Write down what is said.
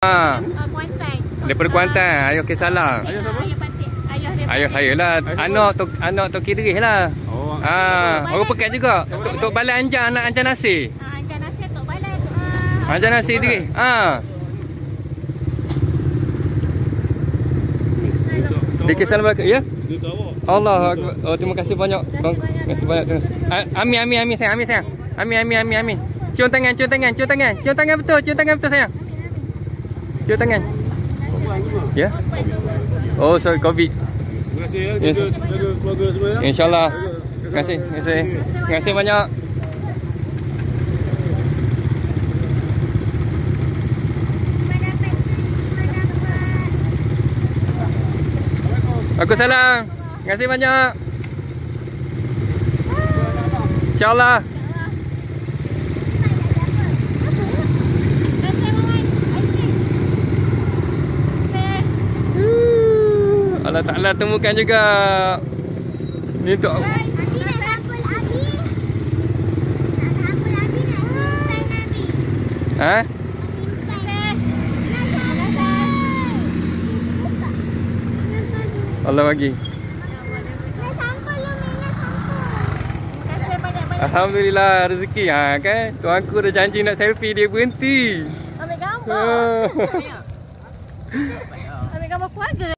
Ha. Uh, Kuantan. Daripada Kuantan. Ayah Kesalah. Ayah siapa? Ayah Patik. Ayah dia. Ayah saya lah. Anak Tok anak Tok Kidris lah. Oh. Ah, orang pekat juga. Tok Tok Balai Anjar anak Anjar Nasir. Ah, Anjar Nasir Tok Balai. Ah, Nasir Idris. Ha. Di Kesalah Melaka. Ya? Dia tahu awak. Allah Akbar. Oh, terima kasih banyak. Terima kasih banyak. Terima kasih. A- Amin, amin, amin sayang. Amin sayang. Amin, amin, amin, amin. Cium tangan, cium tangan, cium tangan. Cium tangan betul, cium tangan betul sayang. Cium tangan. Ya? Oh, sorry COVID. Terima kasih ya. Yes. Jaga keluarga semua ya. InsyaAllah. Terima kasih. Terima kasih. Terima kasih banyak. Aku salam. Terima kasih banyak. InsyaAllah. Allah Ta'ala temukan juga. Ni untuk Ha? Allah bagi. Alhamdulillah rezeki ha kan. Tuan aku dah janji nak selfie dia berhenti. Ambil gambar. Oh. Ambil gambar keluarga.